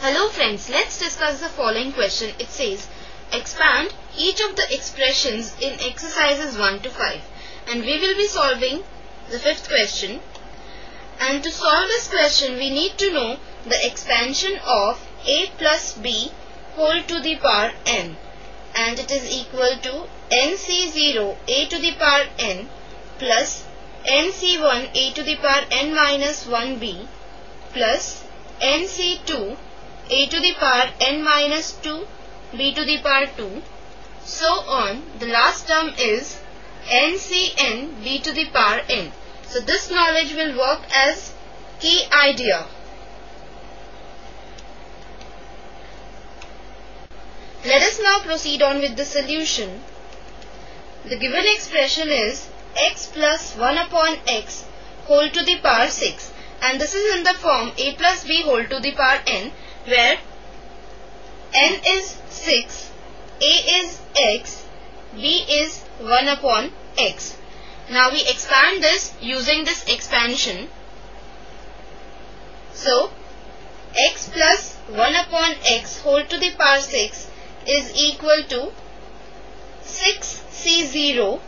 Hello friends, let's discuss the following question. It says, expand each of the expressions in exercises 1 to 5 and we will be solving the fifth question. And to solve this question, we need to know the expansion of a plus b whole to the power n and it is equal to nc0 a to the power n plus nc1 a to the power n minus 1b plus nc2 a to the power n minus 2 b to the power 2 so on the last term is ncn b to the power n. So this knowledge will work as key idea. Let us now proceed on with the solution. The given expression is x plus 1 upon x whole to the power 6 and this is in the form a plus b whole to the power n where n is 6, a is x, b is 1 upon x. Now we expand this using this expansion. So x plus 1 upon x whole to the power 6 is equal to 6c0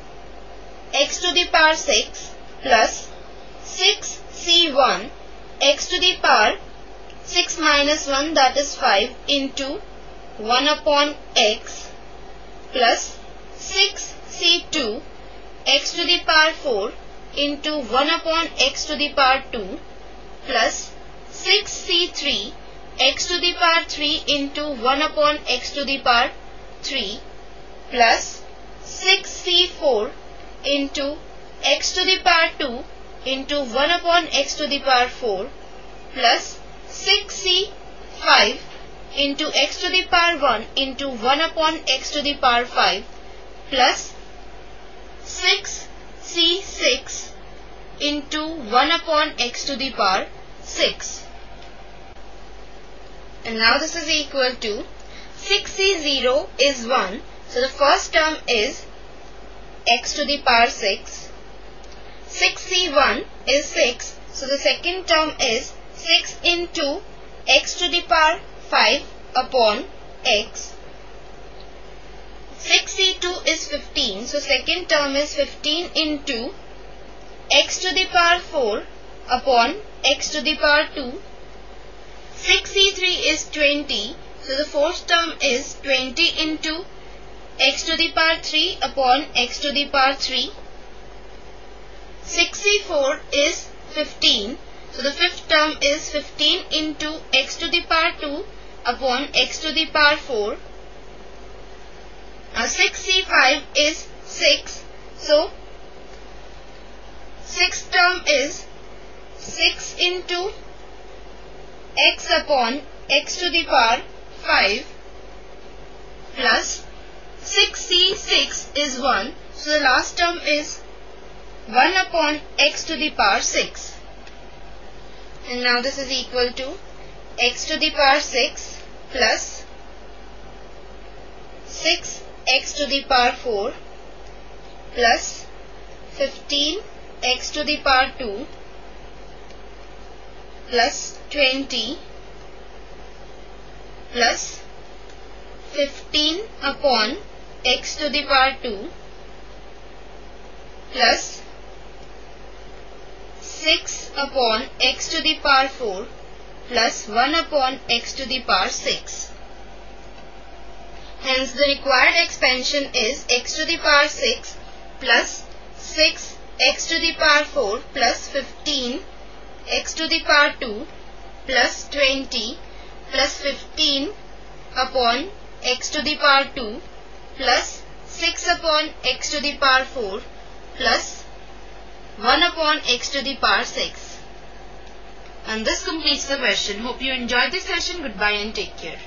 x to the power 6 plus 6c1 x to the power 6 minus 1 that is 5 into 1 upon x plus 6 c2 x to the power 4 into 1 upon x to the power 2 plus 6 c3 x to the power 3 into 1 upon x to the power 3 plus 6 c4 into x to the power 2 into 1 upon x to the power 4 plus 6c5 into x to the power 1 into 1 upon x to the power 5 plus 6c6 into 1 upon x to the power 6. And now this is equal to 6c0 is 1. So the first term is x to the power 6. 6c1 is 6. So the second term is 6 into x to the power 5 upon x. 6c2 is 15. So second term is 15 into x to the power 4 upon x to the power 2. 6c3 is 20. So the fourth term is 20 into x to the power 3 upon x to the power 3. 6c4 is 15. So the fifth term is 15 into x to the power 2 upon x to the power 4. Now 6c5 is 6. So sixth term is 6 into x upon x to the power 5 plus 6c6 is 1. So the last term is 1 upon x to the power 6 and now this is equal to x to the power 6 plus 6 x to the power 4 plus 15 x to the power 2 plus 20 plus 15 upon x to the power 2 plus 6 upon x to the power 4 plus 1 upon x to the power 6. Hence the required expansion is x to the power 6 plus 6 x to the power 4 plus 15 x to the power 2 plus 20 plus 15 upon x to the power 2 plus 6 upon x to the power 4 plus 1 upon x to the power 6. And this completes the question. Hope you enjoyed this session. Goodbye and take care.